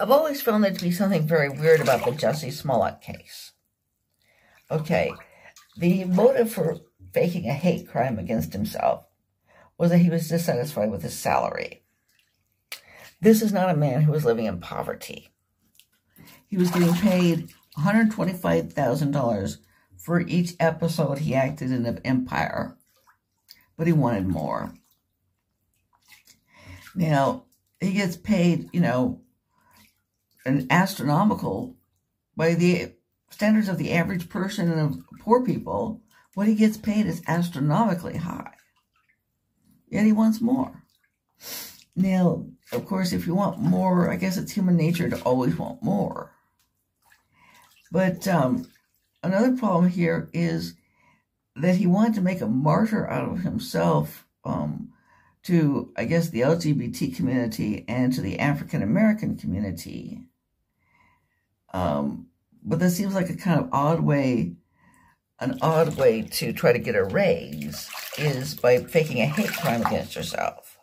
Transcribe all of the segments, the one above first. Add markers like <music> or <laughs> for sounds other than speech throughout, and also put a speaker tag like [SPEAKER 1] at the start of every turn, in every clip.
[SPEAKER 1] I've always found there to be something very weird about the Jussie Smollett case. Okay, the motive for faking a hate crime against himself was that he was dissatisfied with his salary. This is not a man who was living in poverty. He was getting paid $125,000 for each episode he acted in of Empire, but he wanted more. Now, he gets paid, you know, an astronomical by the standards of the average person and of poor people. What he gets paid is astronomically high. Yet he wants more. Now, of course, if you want more, I guess it's human nature to always want more. But um, another problem here is that he wanted to make a martyr out of himself um, to, I guess, the LGBT community and to the African American community. Um, but that seems like a kind of odd way, an odd way to try to get a raise is by faking a hate crime against yourself.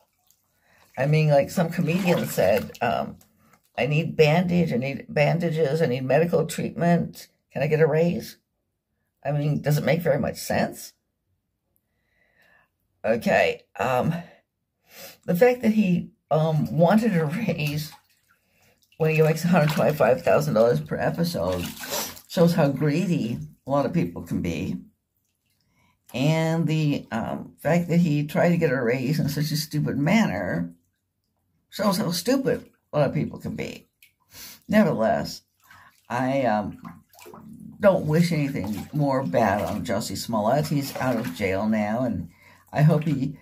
[SPEAKER 1] I mean, like some comedian said, um, I need bandage, I need bandages, I need medical treatment. Can I get a raise? I mean, does it make very much sense? Okay. Um, the fact that he um, wanted a <laughs> raise when he makes $125,000 per episode shows how greedy a lot of people can be. And the um, fact that he tried to get a raise in such a stupid manner shows how stupid a lot of people can be. Nevertheless, I um, don't wish anything more bad on Jussie Smollett. He's out of jail now, and I hope he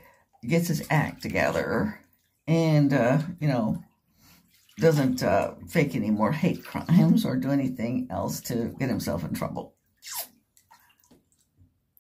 [SPEAKER 1] gets his act together and, uh, you know, doesn't uh, fake any more hate crimes or do anything else to get himself in trouble.